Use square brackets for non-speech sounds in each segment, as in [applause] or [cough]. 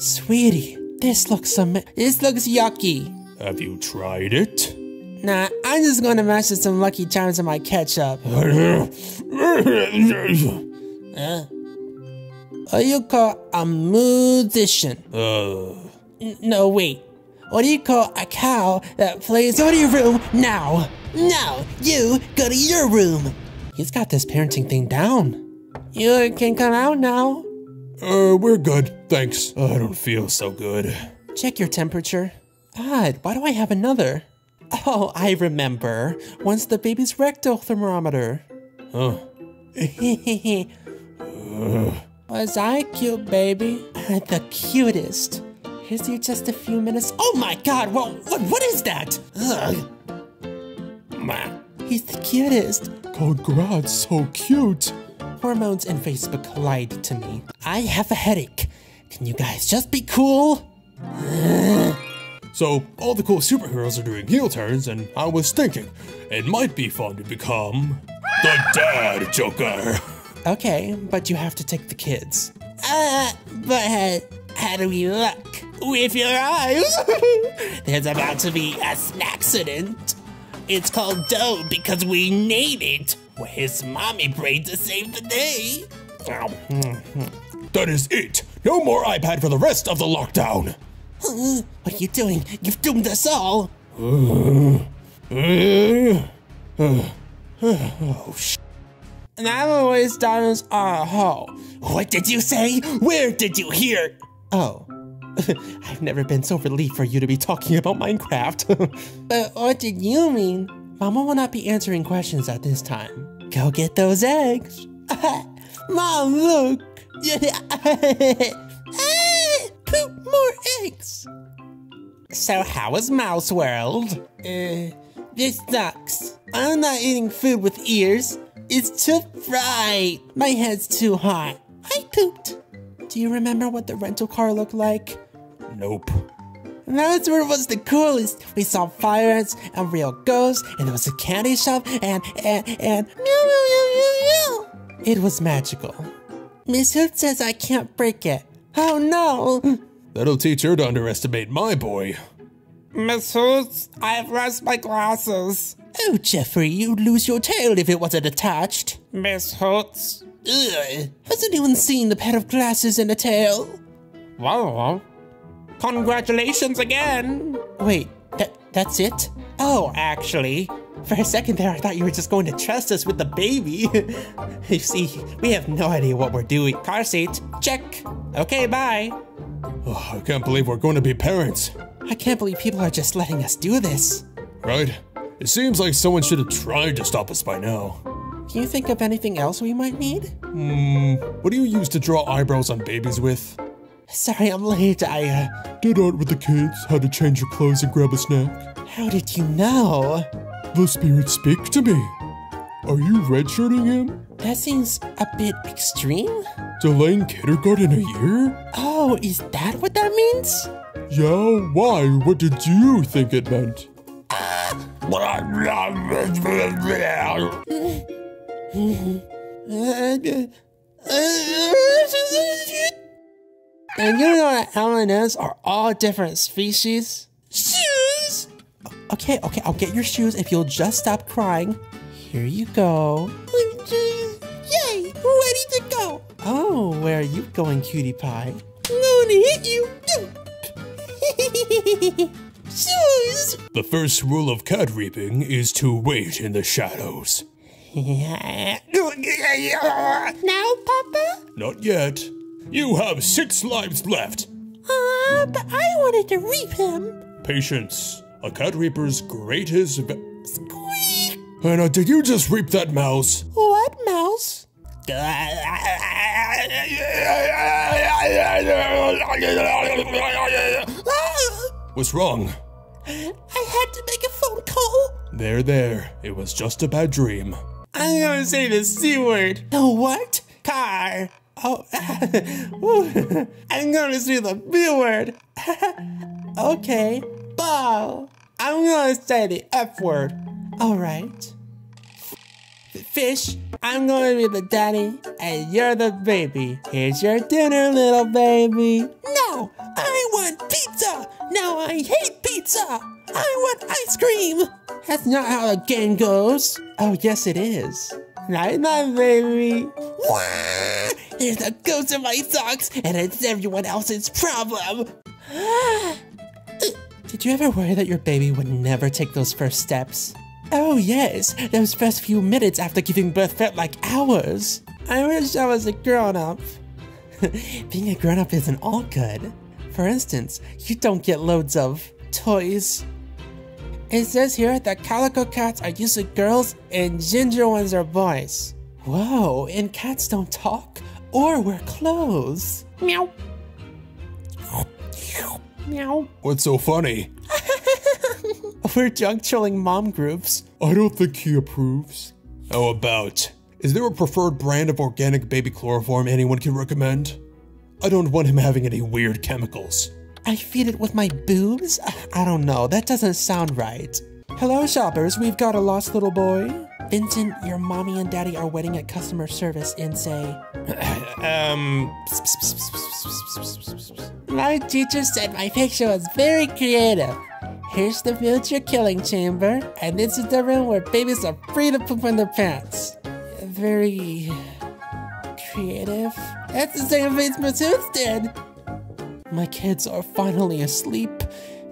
Sweetie, this looks some. This looks yucky. Have you tried it? Nah, I'm just gonna mash it some Lucky Charms in my ketchup. [laughs] Uh, what do you call a musician? Uh, N- No, wait. What do you call a cow that plays? Go to your room now. Now, you go to your room. He's got this parenting thing down. You can come out now. Uh, we're good, thanks. I don't feel so good. Check your temperature. Odd, why do I have another? Oh, I remember. Once the baby's rectal thermometer. Huh. [laughs] Was I cute, baby? [laughs] the cutest. Here's you just a few minutes. Oh my god, what, what, what is that? Ugh. He's the cutest. Congrats, so cute. Hormones and Facebook lied to me. I have a headache. Can you guys just be cool? So, all the cool superheroes are doing heel turns, and I was thinking, it might be fun to become the Dad Joker. Okay, but you have to take the kids. Uh, but how do we look? With your eyes? [laughs] There's about to be a snack accident. It's called dough because we need it. Where's mommy prayed to save the day? That is it. No more iPad for the rest of the lockdown. What are you doing? You've doomed us all. oh, sh- And I'm always diamonds are uh, a hole. What did you say? Where did you hear? Oh. [laughs] I've never been so relieved for you to be talking about Minecraft. [laughs] but what did you mean? Mama will not be answering questions at this time. Go get those eggs. [laughs] Mom, look. [laughs] Poop more eggs. So how is Mouse World? Uh, this sucks. I'm not eating food with ears. It's too fried. My head's too hot. I pooped. Do you remember what the rental car looked like? nope. That's where it was the coolest. We saw fire ants and real ghosts, and there was a candy shop, and and and meow meow meow meow meow. It was magical. Miss Hoot says I can't break it. Oh no! That'll teach her to underestimate my boy. Miss Hoots, I've lost my glasses. Oh, Jeffrey, you'd lose your tail if it wasn't attached. Miss Hoots. Ugh. Has anyone seen the pair of glasses and a tail? Wow. Congratulations again. Wait, that that's it? Oh, actually. For a second there, I thought you were just going to trust us with the baby. [laughs] you see, we have no idea what we're doing. Car seat, check. Okay, bye. Oh, I can't believe we're going to be parents, I can't believe people are just letting us do this. right? It seems like someone should have tried to stop us by now. Can you think of anything else we might need? Hmm, what do you use to draw eyebrows on babies with? Sorry, I'm late. I, uh, Did out with the kids, how to change your clothes and grab a snack. how did you know? The spirits speak to me. Are you redshirting him? That seems a bit extreme. Delaying kindergarten a year? Oh, is that what that means? Yeah, why? What did you think it meant? [laughs] And you know that LNS are all different species? Shoes! Okay, okay, I'll get your shoes if you'll just stop crying. Here you go. Yay! Ready to go! Oh, where are you going, cutie pie? I'm gonna hit you! [laughs] Shoes! The first rule of cat reaping is to wait in the shadows. [laughs] now, Papa? Not yet. You have six lives left. Uh, but I wanted to reap him. Patience. A cat reaper's greatest. Squeak! Hannah, did you just reap that mouse? What, mouse? Ah! What's wrong? I had to make a phone call. There, there. It was just a bad dream. I'm gonna say the C word. The what? Car. Oh, [laughs] I'm gonna say the B word. [laughs] okay, ball. I'm gonna say the F word. All right. F- fish. I'm going to be the daddy, and you're the baby. Here's your dinner, little baby. No, I want pizza. No, I hate pizza. I want ice cream. That's not how the game goes. Oh, yes, it is. Night, night, baby. Wah! There's a ghost in my socks, and it's everyone else's problem. [gasps] Did you ever worry that your baby would never take those first steps? Oh, yes, those first few minutes after giving birth felt like hours. I wish I was a grown up. [laughs] Being a grown up isn't all good. For instance, you don't get loads of toys. It says here that calico cats are usually girls and ginger ones are boys. Whoa, and cats don't talk or wear clothes. Meow. Meow. What's so funny? We're junk trolling mom groups. I don't think he approves. How about? Is there a preferred brand of organic baby chloroform anyone can recommend? I don't want him having any weird chemicals. I feed it with my boobs? I don't know, that doesn't sound right. Hello, shoppers, we've got a lost little boy. Vincent, your mommy and daddy are waiting at customer service and say, um. My teacher said my picture was very creative. Here's the future killing chamber, and this is the room where babies are free to poop in their pants. Very creative. That's the same face Masseuse did. My kids are finally asleep.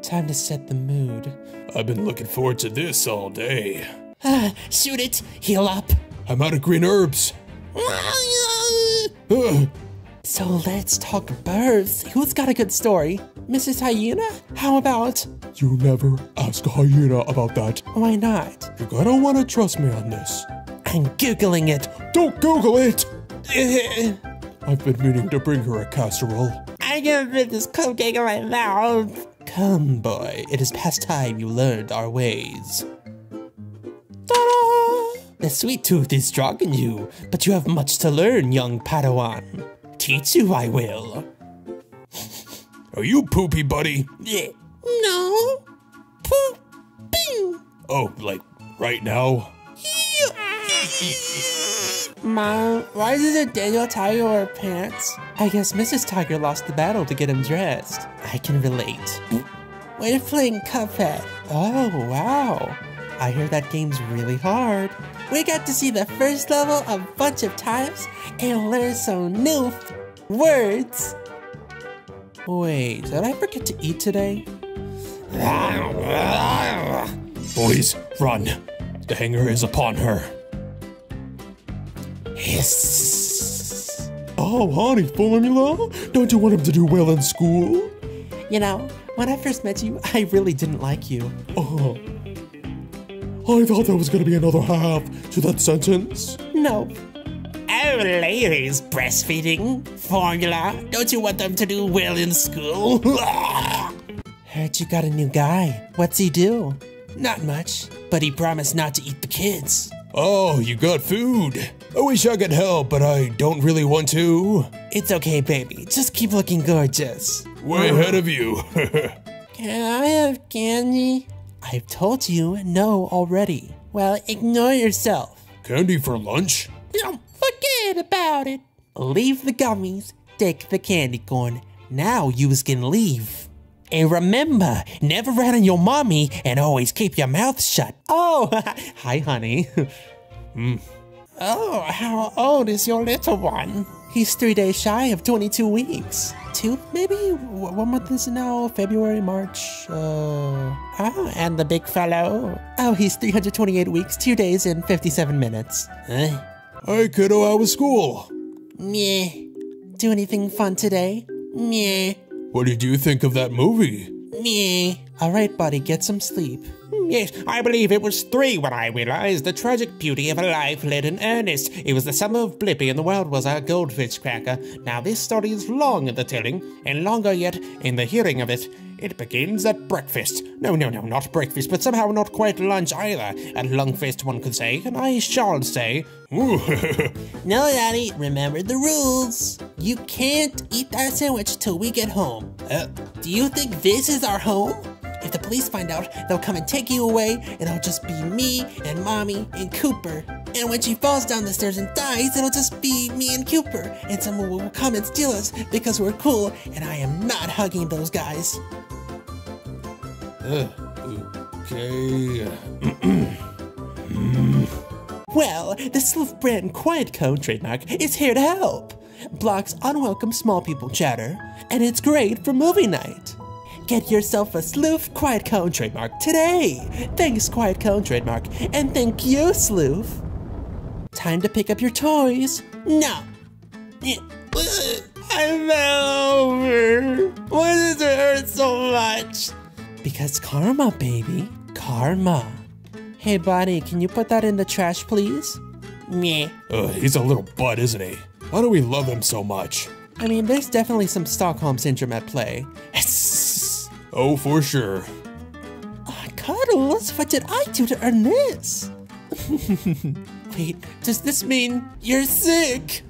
Time to set the mood. I've been looking forward to this all day. Ah, [sighs] shoot it! Heal up! I'm out of green herbs. [sighs] [sighs] Ugh. So let's talk birds. Who's got a good story? Mrs. Hyena? How about? You never ask a hyena about that. Why not? You're gonna wanna trust me on this. I'm Googling it. Don't Google it! [laughs] I've been meaning to bring her a casserole. I can fit this cupcake in my mouth. Come, boy. It is past time you learned our ways. The sweet tooth is strong in you, but you have much to learn, young Padawan. Teach you I will. Are you poopy, buddy? Yeah. No. Poop. Oh, like right now? Mom, why doesn't Daniel Tiger wear pants? I guess Mrs. Tiger lost the battle to get him dressed. I can relate. To playing Cuphead. Oh, wow. I hear that game's really hard. We got to see the first level a bunch of times and learn some new words. Wait, did I forget to eat today? Boys, run. The hanger is upon her. Hiss. Oh, honey, formula? Don't you want him to do well in school? You know, when I first met you, I really didn't like you. Oh. I thought there was gonna be another half to that sentence. No. Oh, ladies, breastfeeding formula. Don't you want them to do well in school? [laughs] Heard you got a new guy. What's he do? Not much, but he promised not to eat the kids. Oh, you got food. I wish I could help, but I don't really want to. It's okay, baby. Just keep looking gorgeous. Way ahead of you. [laughs] Can I have candy? I've told you no already. Well, ignore yourself. Candy for lunch? No, forget about it. Leave the gummies, take the candy corn. Now you can leave. And remember, never rat on your mommy and always keep your mouth shut. Oh, [laughs] hi, honey. [laughs] Mm. Oh, how old is your little one? He's three days shy of 22 weeks. Two, maybe? What month is now? February, March? Uh, oh, and the big fellow? Oh, he's 328 weeks, two days, and 57 minutes. Huh? Hey, kiddo, how was school? Meh. Do anything fun today? Meh. What did you think of that movie? Meh. All right, buddy, get some sleep. Yes, I believe it was three when I realized the tragic beauty of a life led in earnest. It was the summer of Blippi and the world was a goldfish cracker. Now this story is long in the telling, and longer yet in the hearing of it. It begins at breakfast. No, no, no, not breakfast, but somehow not quite lunch either. At Lungfest, one could say, and I shall say. [laughs] No, Daddy, remember the rules. You can't eat that sandwich till we get home. Uh, do you think this is our home? If the police find out, they'll come and take you away, and it'll just be me and Mommy and Cooper. And when she falls down the stairs and dies, it'll just be me and Cooper. And someone will come and steal us because we're cool, and I am not hugging those guys. Uh, okay. Well, the Sloof brand Quiet Cone trademark is here to help. Blocks unwelcome small people chatter, and it's great for movie night. Get yourself a Sloof Quiet Cone trademark today. Thanks, Quiet Cone trademark, and thank you, Sloof. Time to pick up your toys. No. I fell over. Why does it hurt so much? Because karma, baby. Karma. Hey, buddy, can you put that in the trash, please? Meh. He's a little butt, isn't he? Why do we love him so much? I mean, there's definitely some Stockholm Syndrome at play. Oh, for sure. Ah, oh, Cuddles, what did I do to earn this? [laughs] Wait, does this mean you're sick?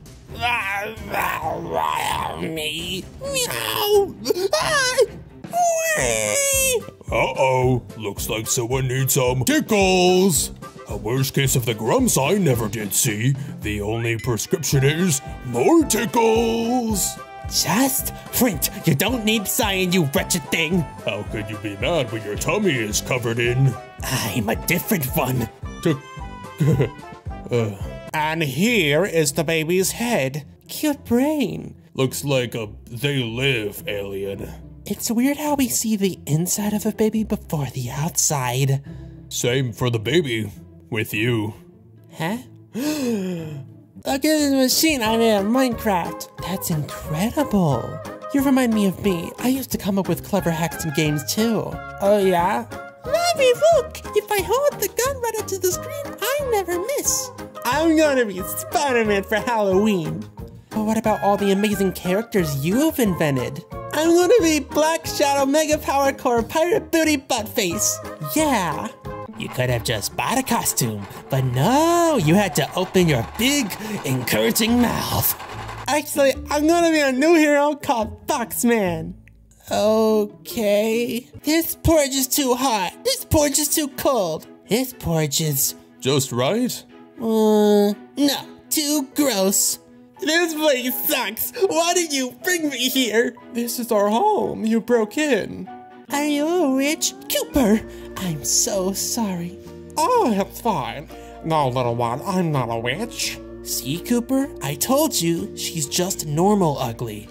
Me. Meow. Uh-oh, looks like someone needs some tickles. A worst case of the grumps I never did see. The only prescription is more tickles. Just Flint, you don't need cyan, you wretched thing. How could you be mad when your tummy is covered in? I'm a different one. [laughs] Uh. And here is the baby's head. Cute brain. Looks like a they live alien. It's weird how we see the inside of a baby before the outside. Same for the baby. With you. Huh? [gasps] [gasps] Look at this machine I made of Minecraft. That's incredible. You remind me of me. I used to come up with clever hacks and games too. Oh yeah? Mommy, look! If I hold the gun right up to the screen, I never miss. I'm gonna be Spider-Man for Halloween. But what about all the amazing characters you've invented? I'm gonna be Black Shadow Mega Power Core Pirate Booty Buttface. Yeah. You could have just bought a costume, but no, you had to open your big, encouraging mouth. Actually, I'm gonna be a new hero called Foxman. Okay. This porridge is too hot. This porridge is too cold. This porridge is. Just right? Uh, no, too gross. This place sucks. Why did you bring me here? This is our home. You broke in. Are you a witch? Cooper, I'm so sorry. Oh, it's fine. No, little one, I'm not a witch. See, Cooper? I told you, she's just normal ugly.